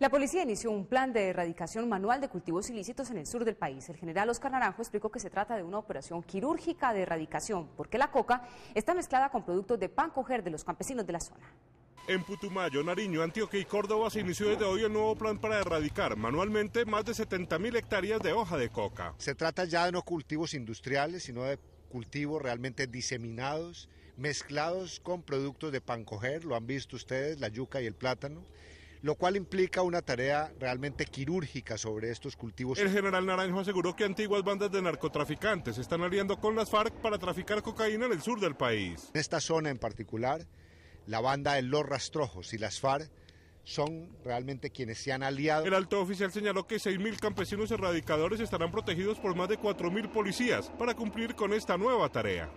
La policía inició un plan de erradicación manual de cultivos ilícitos en el sur del país. El general Oscar Naranjo explicó que se trata de una operación quirúrgica de erradicación, porque la coca está mezclada con productos de pan coger de los campesinos de la zona. En Putumayo, Nariño, Antioquia y Córdoba se inició desde hoy el nuevo plan para erradicar manualmente más de 70.000 hectáreas de hoja de coca. Se trata ya de no cultivos industriales, sino de cultivos realmente diseminados, mezclados con productos de pan coger, lo han visto ustedes, la yuca y el plátano lo cual implica una tarea realmente quirúrgica sobre estos cultivos. El general Naranjo aseguró que antiguas bandas de narcotraficantes están aliando con las FARC para traficar cocaína en el sur del país. En esta zona en particular, la banda de Los Rastrojos y las FARC son realmente quienes se han aliado. El alto oficial señaló que 6.000 campesinos erradicadores estarán protegidos por más de 4.000 policías para cumplir con esta nueva tarea.